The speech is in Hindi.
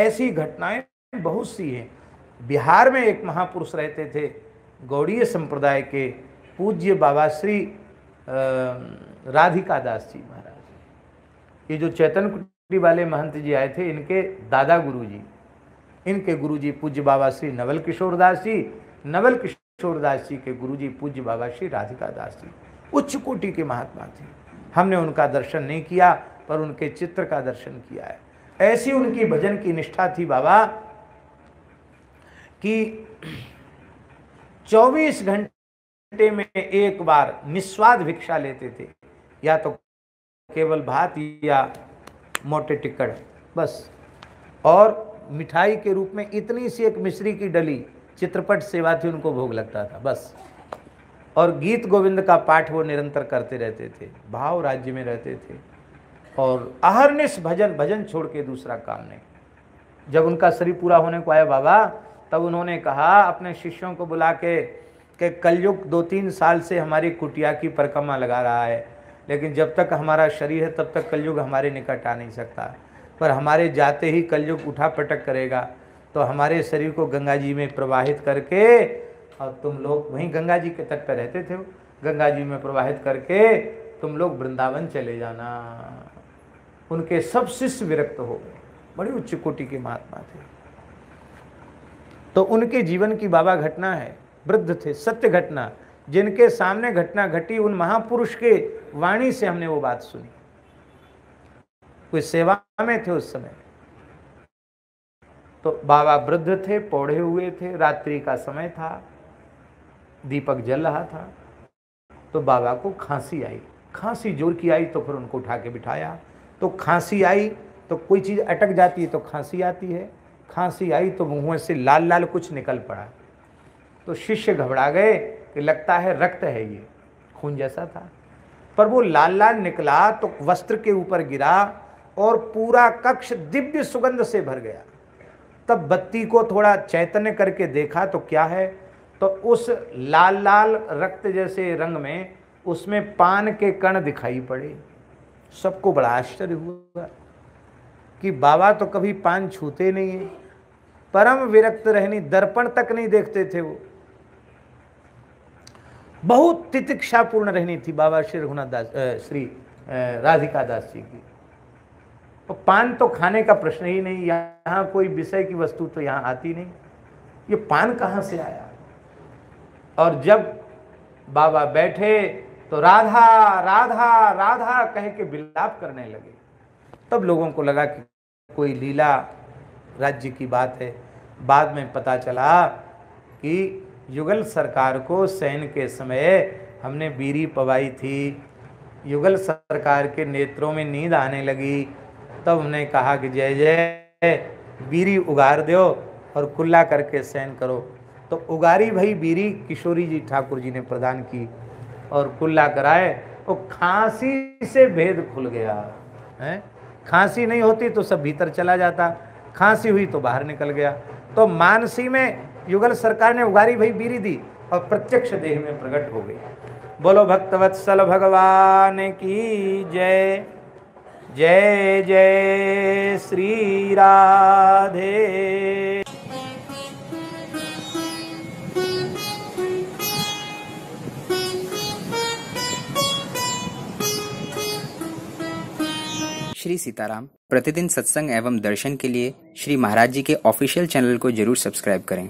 ऐसी घटनाएँ बहुत सी हैं। बिहार में एक महापुरुष रहते थे, गौड़ीय संप्रदाय के पूज्य बाबा श्री राधिका दास जी महाराज। ये जो चैतन कुटी वाले महंत जी आए थे, इनके दादा गुरु जी इनके गुरु जी पूज्य बाबा श्री नवल किशोर दास जी नवल किशोर दास जी के गुरु जी पूज्य बाबा श्री राधिका दास जी, उच्च कोटि के महात्मा थे। हमने उनका दर्शन नहीं किया, पर उनके चित्र का दर्शन किया है। ऐसी उनकी भजन की निष्ठा थी बाबा, कि 24 घंटे में एक बार निस्वाद भिक्षा लेते थे, या तो केवल भात या मोटे टिक्कड़, बस। और मिठाई के रूप में इतनी सी एक मिश्री की डली, चित्रपट सेवा थी, उनको भोग लगता था, बस। और गीत गोविंद का पाठ वो निरंतर करते रहते थे, भाव राज्य में रहते थे। और अहरनिश भजन भजन छोड़ के दूसरा काम नहीं। जब उनका शरीर पूरा होने को आया बाबा, तब उन्होंने कहा, अपने शिष्यों को बुला के कि कलयुग दो तीन साल से हमारी कुटिया की परिक्रमा लगा रहा है, लेकिन जब तक हमारा शरीर है, तब तक कलयुग हमारे निकट आ नहीं सकता। पर हमारे जाते ही कलयुग उठा पटक करेगा तो हमारे शरीर को गंगा जी में प्रवाहित करके, और तुम लोग वहीं गंगा जी के तट पर रहते थे, गंगा जी में प्रवाहित करके तुम लोग वृंदावन चले जाना। उनके सब शिष्य विरक्त हो गए। बड़ी उच्च कोटि के महात्मा थे। तो उनके जीवन की बाबा घटना है, वृद्ध थे, सत्य घटना। जिनके सामने घटना घटी, उन महापुरुष के वाणी से हमने वो बात सुनी। कोई सेवा में थे उस समय? तो बाबा वृद्ध थे पौड़े हुए थे, रात्रि का समय था, दीपक जल रहा था। तो बाबा को खांसी आई। खांसी ज़ोर की आई तो फिर उनको उठा के बिठाया। तो खांसी आई तो कोई चीज़ अटक जाती है तो खांसी आती है। खांसी आई तो मुँह से लाल लाल कुछ निकल पड़ा। तो शिष्य घबरा गए कि लगता है रक्त है ये, खून जैसा था। पर वो लाल लाल निकला तो वस्त्र के ऊपर गिरा और पूरा कक्ष दिव्य सुगंध से भर गया। तब बत्ती को थोड़ा चैतन्य करके देखा तो क्या है? तो उस लाल लाल रक्त जैसे रंग में उसमें पान के कण दिखाई पड़े। सबको बड़ा आश्चर्य हुआ कि बाबा तो कभी पान छूते नहीं है। परम विरक्त रहनी, दर्पण तक नहीं देखते थे वो। बहुत तितिक्षापूर्ण रहनी थी बाबा श्री रघुनाथ दास श्री राधिका दास जी की। तो पान तो खाने का प्रश्न ही नहीं, यहाँ कोई विषय की वस्तु तो यहाँ आती नहीं। ये पान कहाँ से आया? और जब बाबा बैठे तो राधा राधा राधा कह के विलाप करने लगे। तब लोगों को लगा कि कोई लीला राज्य की बात है। बाद में पता चला कि युगल सरकार को सैन के समय हमने बीरी पवाई थी। युगल सरकार के नेत्रों में नींद आने लगी। तब हमने कहा कि जय जय, बीरी उगार दो और कुल्ला करके सैन करो। तो उगारी भाई बीरी किशोरी जी ठाकुर जी ने प्रदान की। और कुल्ला कराए, वो खांसी से भेद खुल गया। है? खांसी नहीं होती तो सब भीतर चला जाता, खांसी हुई तो बाहर निकल गया। तो मानसी में युगल सरकार ने उगारी भई बीरी दी और प्रत्यक्ष देह में प्रकट हो गई। बोलो, भक्तवत्सल भगवान की जय जय जय श्री राधे। श्री सीताराम। प्रतिदिन सत्संग एवं दर्शन के लिए श्री महाराज जी के ऑफिशियल चैनल को ज़रूर सब्सक्राइब करें।